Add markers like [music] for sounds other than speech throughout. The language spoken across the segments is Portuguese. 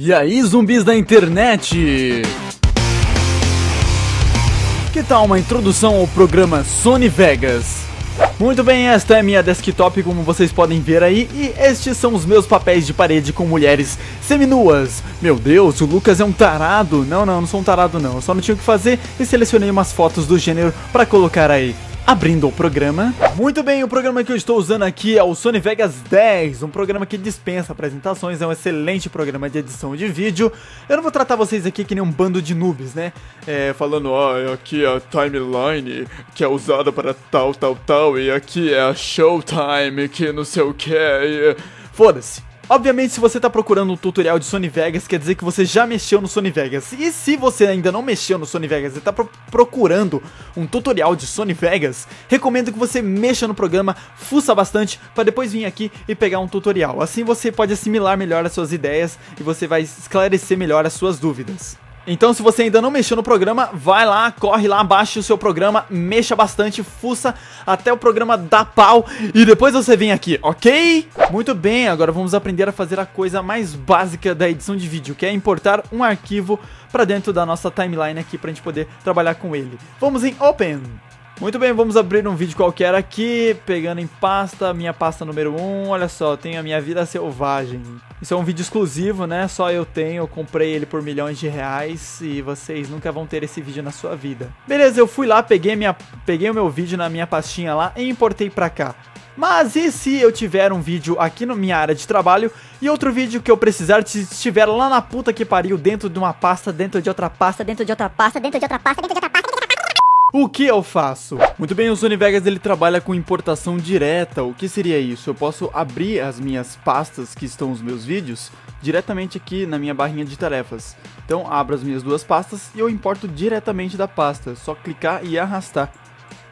E aí, zumbis da internet? Que tal uma introdução ao programa Sony Vegas? Muito bem, esta é minha desktop como vocês podem ver aí e estes são os meus papéis de parede com mulheres seminuas. Meu Deus, o Lucas é um tarado. Não, não, não sou um tarado não, eu só não tinha o que fazer e selecionei umas fotos do gênero para colocar aí abrindo o programa. Muito bem, o programa que eu estou usando aqui é o Sony Vegas 10, um programa que dispensa apresentações, é um excelente programa de edição de vídeo. Eu não vou tratar vocês aqui que nem um bando de noobs, né? É, falando, oh, aqui é a timeline que é usada para tal, tal, tal, e aqui é a showtime que não sei o que. Foda-se. Obviamente, se você está procurando um tutorial de Sony Vegas, quer dizer que você já mexeu no Sony Vegas. E se você ainda não mexeu no Sony Vegas e está pro procurando um tutorial de Sony Vegas, recomendo que você mexa no programa, fuça bastante, para depois vir aqui e pegar um tutorial. Assim você pode assimilar melhor as suas ideias e você vai esclarecer melhor as suas dúvidas. Então, se você ainda não mexeu no programa, vai lá, corre lá, baixe o seu programa, mexa bastante, fuça até o programa dar pau e depois você vem aqui, ok? Muito bem, agora vamos aprender a fazer a coisa mais básica da edição de vídeo, que é importar um arquivo para dentro da nossa timeline aqui para a gente poder trabalhar com ele. Vamos em Open! Muito bem, vamos abrir um vídeo qualquer aqui, pegando em pasta, minha pasta número 1, olha só, tenho a minha vida selvagem. Isso é um vídeo exclusivo, né, só eu tenho, eu comprei ele por milhões de reais e vocês nunca vão ter esse vídeo na sua vida. Beleza, eu fui lá, peguei, minha, peguei o meu vídeo na minha pastinha lá e importei pra cá. Mas e se eu tiver um vídeo aqui na minha área de trabalho e outro vídeo que eu precisar estiver lá na puta que pariu dentro de uma pasta, dentro de outra pasta, dentro de outra pasta, dentro de outra pasta, dentro de outra pasta, o que eu faço? Muito bem, o Sony Vegas ele trabalha com importação direta. O que seria isso? Eu posso abrir as minhas pastas que estão os meus vídeos diretamente aqui na minha barrinha de tarefas. Então, abro as minhas duas pastas e eu importo diretamente da pasta. Só clicar e arrastar.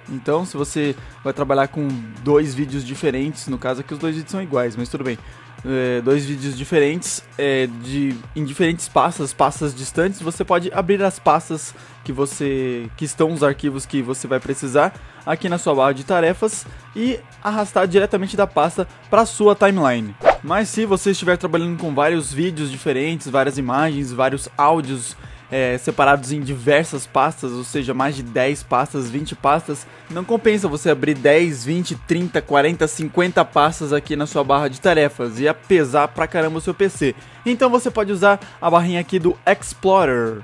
Então, se você vai trabalhar com dois vídeos diferentes, no caso aqui os dois vídeos são iguais, mas tudo bem é, dois vídeos diferentes é, de, em diferentes pastas, pastas distantes, você pode abrir as pastas que você que estão os arquivos que você vai precisar aqui na sua barra de tarefas e arrastar diretamente da pasta para sua timeline. Mas se você estiver trabalhando com vários vídeos diferentes, várias imagens, vários áudios é, separados em diversas pastas, ou seja, mais de 10 pastas, 20 pastas, não compensa você abrir 10, 20, 30, 40, 50 pastas aqui na sua barra de tarefas, ia pesar pra caramba o seu PC. Então você pode usar a barrinha aqui do Explorer.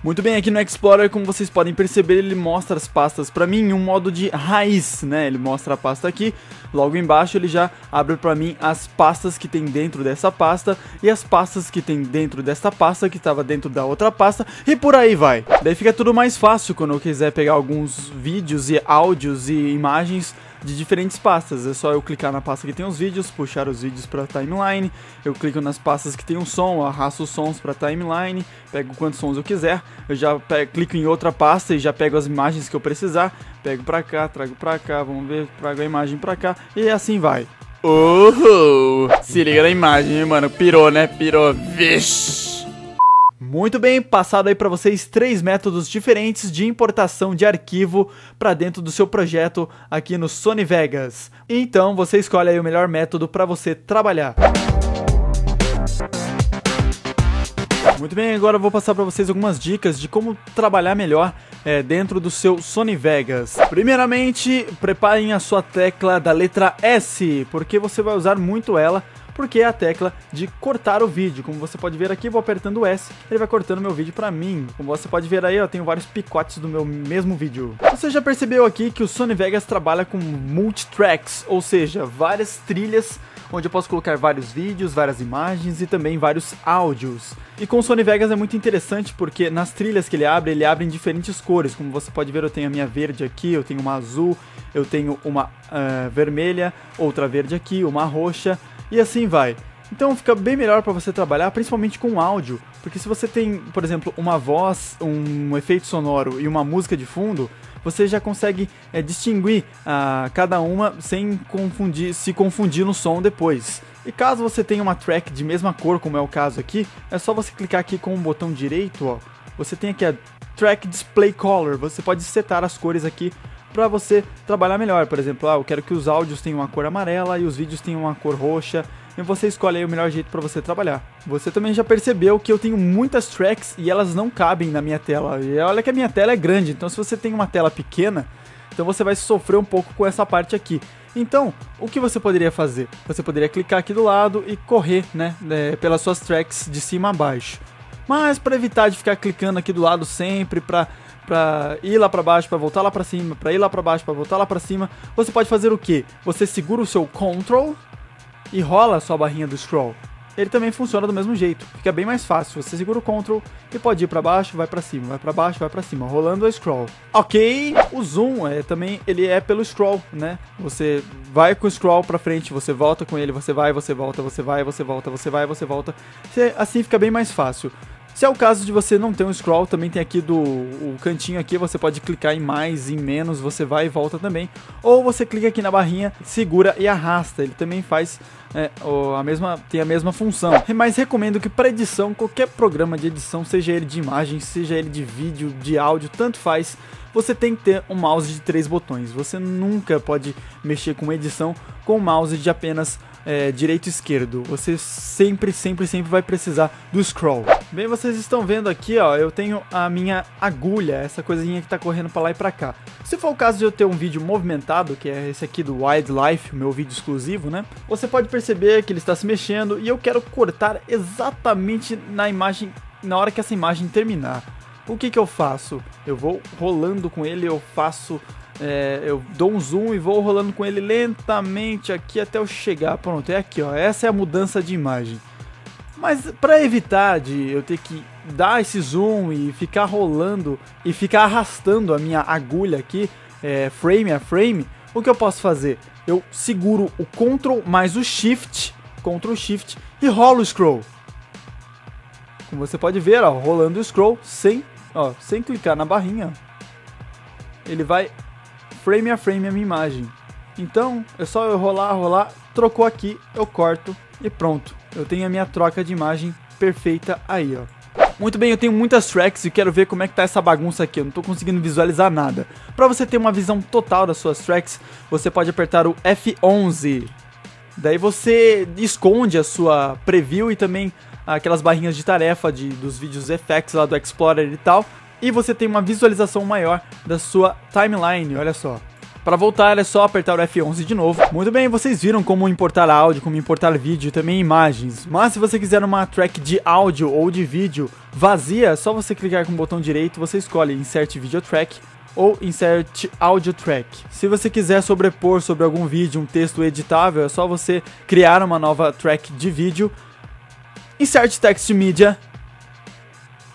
Muito bem, aqui no Explorer, como vocês podem perceber, ele mostra as pastas para mim em um modo de raiz, né? Ele mostra a pasta aqui, logo embaixo ele já abre para mim as pastas que tem dentro dessa pasta e as pastas que tem dentro desta pasta que estava dentro da outra pasta e por aí vai. Daí fica tudo mais fácil quando eu quiser pegar alguns vídeos e áudios e imagens de diferentes pastas. É só eu clicar na pasta que tem os vídeos, puxar os vídeos para timeline. Eu clico nas pastas que tem um som, arrasto os sons para timeline, pego quantos sons eu quiser. Eu já pego, clico em outra pasta e já pego as imagens que eu precisar. Pego para cá, trago para cá, vamos ver, trago a imagem para cá e assim vai. Uhul! Se liga na imagem, mano. Pirou, né? Pirou. Vixe! Muito bem, passado aí para vocês três métodos diferentes de importação de arquivo para dentro do seu projeto aqui no Sony Vegas. Então você escolhe aí o melhor método para você trabalhar. Muito bem, agora eu vou passar para vocês algumas dicas de como trabalhar melhor é, dentro do seu Sony Vegas. Primeiramente, preparem a sua tecla da letra S, porque você vai usar muito ela porque é a tecla de cortar o vídeo. Como você pode ver aqui, vou apertando o S, ele vai cortando meu vídeo para mim. Como você pode ver aí, eu tenho vários picotes do meu mesmo vídeo. Você já percebeu aqui que o Sony Vegas trabalha com multitracks, ou seja, várias trilhas onde eu posso colocar vários vídeos, várias imagens e também vários áudios. E com o Sony Vegas é muito interessante porque nas trilhas que ele abre, ele abre em diferentes cores. Como você pode ver, eu tenho a minha verde aqui, eu tenho uma azul, eu tenho uma uh, vermelha, outra verde aqui, uma roxa e assim vai. Então fica bem melhor para você trabalhar, principalmente com áudio, porque se você tem, por exemplo, uma voz, um efeito sonoro e uma música de fundo, você já consegue é, distinguir uh, cada uma sem confundir, se confundir no som depois. E caso você tenha uma track de mesma cor, como é o caso aqui, é só você clicar aqui com o botão direito, ó. Você tem aqui a Track Display Color, você pode setar as cores aqui para você trabalhar melhor. Por exemplo, ah, eu quero que os áudios tenham uma cor amarela e os vídeos tenham uma cor roxa e você escolhe aí o melhor jeito para você trabalhar. Você também já percebeu que eu tenho muitas tracks e elas não cabem na minha tela. E olha que a minha tela é grande, então se você tem uma tela pequena, então você vai sofrer um pouco com essa parte aqui. Então, o que você poderia fazer? Você poderia clicar aqui do lado e correr, né, é, pelas suas tracks de cima a baixo. Mas para evitar de ficar clicando aqui do lado sempre para para ir lá para baixo, para voltar lá para cima, para ir lá para baixo, para voltar lá para cima, você pode fazer o que? Você segura o seu Ctrl e rola a sua barrinha do scroll ele também funciona do mesmo jeito. Fica bem mais fácil. Você segura o Ctrl e pode ir para baixo, vai para cima, vai para baixo, vai para cima, rolando a scroll. Ok, o zoom é também ele é pelo scroll, né? Você vai com o scroll para frente, você volta com ele, você vai, você volta, você vai, você volta, você vai, você volta. Você, assim fica bem mais fácil. Se é o caso de você não ter um scroll, também tem aqui do o cantinho aqui, você pode clicar em mais, em menos, você vai e volta também. Ou você clica aqui na barrinha, segura e arrasta. Ele também faz é, a mesma, tem a mesma função. Mas recomendo que para edição, qualquer programa de edição, seja ele de imagem, seja ele de vídeo, de áudio, tanto faz, você tem que ter um mouse de três botões. Você nunca pode mexer com edição com um mouse de apenas é, direito esquerdo. Você sempre, sempre, sempre vai precisar do scroll. Bem, vocês estão vendo aqui, ó, eu tenho a minha agulha, essa coisinha que está correndo para lá e para cá. Se for o caso de eu ter um vídeo movimentado, que é esse aqui do Wildlife, o meu vídeo exclusivo, né? Você pode perceber que ele está se mexendo e eu quero cortar exatamente na imagem, na hora que essa imagem terminar. O que que eu faço? Eu vou rolando com ele, eu faço é, eu dou um zoom e vou rolando com ele lentamente aqui até eu chegar. Pronto, é aqui, ó. Essa é a mudança de imagem. Mas para evitar de eu ter que dar esse zoom e ficar rolando e ficar arrastando a minha agulha aqui, é, frame a frame, o que eu posso fazer? Eu seguro o Ctrl mais o Shift, Ctrl Shift e rolo o scroll. Como você pode ver, ó, rolando o scroll sem, ó, sem clicar na barrinha. Ele vai frame a frame a minha imagem. Então, é só eu rolar, rolar, trocou aqui, eu corto e pronto. Eu tenho a minha troca de imagem perfeita aí, ó. Muito bem, eu tenho muitas tracks e quero ver como é que tá essa bagunça aqui, eu não tô conseguindo visualizar nada. Para você ter uma visão total das suas tracks, você pode apertar o F11. Daí você esconde a sua preview e também aquelas barrinhas de tarefa de, dos vídeos effects lá do Explorer e tal e você tem uma visualização maior da sua timeline, olha só. Para voltar é só apertar o F11 de novo. Muito bem, vocês viram como importar áudio, como importar vídeo e também imagens. Mas se você quiser uma track de áudio ou de vídeo vazia, é só você clicar com o botão direito, você escolhe Insert Video Track ou Insert Audio Track. Se você quiser sobrepor sobre algum vídeo um texto editável, é só você criar uma nova track de vídeo. Insert Text Media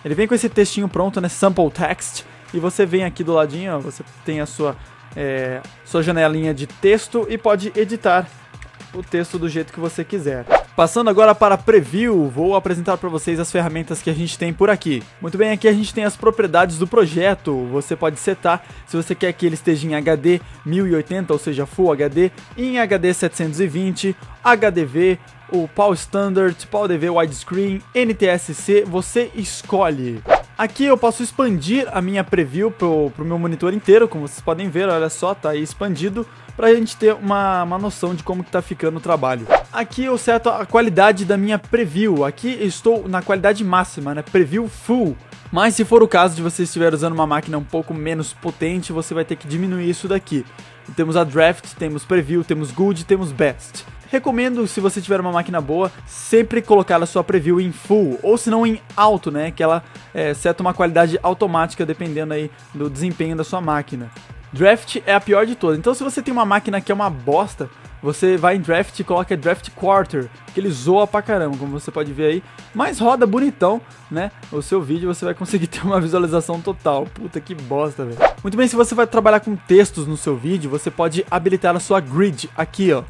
ele vem com esse textinho pronto, né? Sample text. E você vem aqui do ladinho, ó, você tem a sua, é, sua janelinha de texto e pode editar o texto do jeito que você quiser. Passando agora para preview, vou apresentar para vocês as ferramentas que a gente tem por aqui. Muito bem, aqui a gente tem as propriedades do projeto. Você pode setar se você quer que ele esteja em HD 1080, ou seja, Full HD, em HD 720, HDV, o PAL Standard, PAL DV Widescreen, NTSC, você escolhe. Aqui eu posso expandir a minha preview pro, pro meu monitor inteiro, como vocês podem ver, olha só, tá aí expandido, pra gente ter uma, uma noção de como que tá ficando o trabalho. Aqui eu seto a qualidade da minha preview, aqui estou na qualidade máxima, né, preview full. Mas se for o caso de você estiver usando uma máquina um pouco menos potente, você vai ter que diminuir isso daqui. Temos a draft, temos preview, temos good, temos best. Recomendo, se você tiver uma máquina boa, sempre colocar a sua preview em full, ou se não em alto, né? Que ela é, seta uma qualidade automática dependendo aí do desempenho da sua máquina. Draft é a pior de todas. Então se você tem uma máquina que é uma bosta, você vai em draft e coloca draft quarter, que ele zoa pra caramba, como você pode ver aí, mas roda bonitão, né? O seu vídeo você vai conseguir [laughs] ter uma visualização total. Puta que bosta, velho. Muito bem, se você vai trabalhar com textos no seu vídeo, você pode habilitar a sua grid aqui, ó.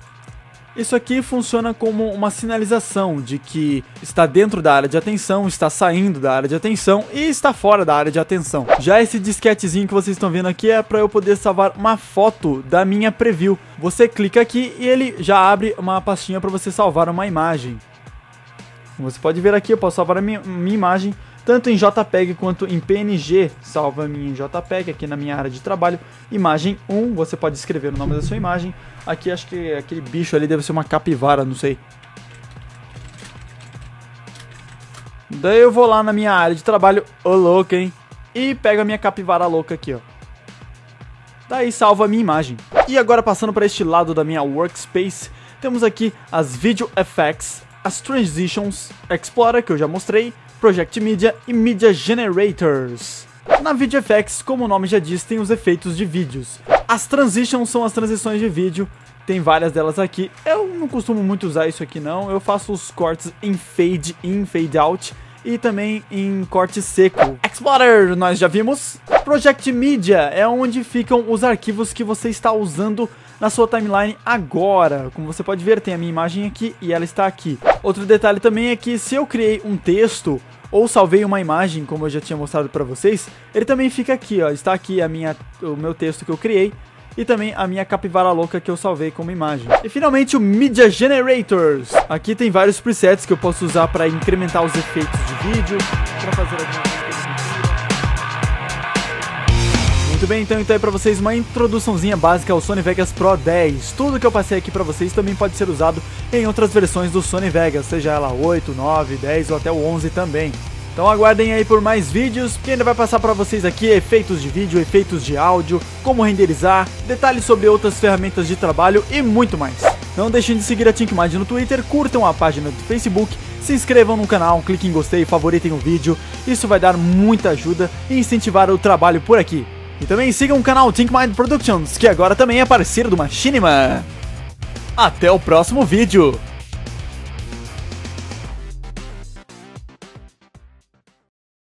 Isso aqui funciona como uma sinalização de que está dentro da área de atenção, está saindo da área de atenção e está fora da área de atenção. Já esse disquetezinho que vocês estão vendo aqui é para eu poder salvar uma foto da minha preview. Você clica aqui e ele já abre uma pastinha para você salvar uma imagem. Você pode ver aqui, eu posso salvar a minha, minha imagem tanto em JPEG quanto em PNG. Salva-me em JPEG aqui na minha área de trabalho. Imagem 1, você pode escrever o nome da sua imagem. Aqui acho que aquele bicho ali deve ser uma capivara, não sei. Daí eu vou lá na minha área de trabalho, ô louco, hein? E pego a minha capivara louca aqui, ó. Daí salvo a minha imagem. E agora passando para este lado da minha workspace, temos aqui as Video Effects, as Transitions, Explorer, que eu já mostrei, Project Media e Media Generators. Na Effects, como o nome já diz, tem os efeitos de vídeos. As Transitions são as transições de vídeo, tem várias delas aqui. Eu não costumo muito usar isso aqui não, eu faço os cortes em fade in, fade out e também em corte seco. Explorer, nós já vimos. Project Media é onde ficam os arquivos que você está usando na sua timeline agora. Como você pode ver, tem a minha imagem aqui e ela está aqui. Outro detalhe também é que se eu criei um texto ou salvei uma imagem, como eu já tinha mostrado para vocês, ele também fica aqui, ó. Está aqui a minha, o meu texto que eu criei e também a minha capivara louca que eu salvei como imagem. E finalmente o Media Generators. Aqui tem vários presets que eu posso usar para incrementar os efeitos de vídeo, para fazer algumas Muito bem, então, então é para vocês uma introduçãozinha básica ao Sony Vegas Pro 10. Tudo que eu passei aqui para vocês também pode ser usado em outras versões do Sony Vegas, seja ela 8, 9, 10 ou até o 11 também. Então aguardem aí por mais vídeos, que ainda vai passar para vocês aqui efeitos de vídeo, efeitos de áudio, como renderizar, detalhes sobre outras ferramentas de trabalho e muito mais. Não deixem de seguir a ThinkMind no Twitter, curtam a página do Facebook, se inscrevam no canal, cliquem em gostei, favoritem o vídeo, isso vai dar muita ajuda e incentivar o trabalho por aqui. E também sigam o canal ThinkMind Productions, que agora também é parceiro do Machinima. Até o próximo vídeo!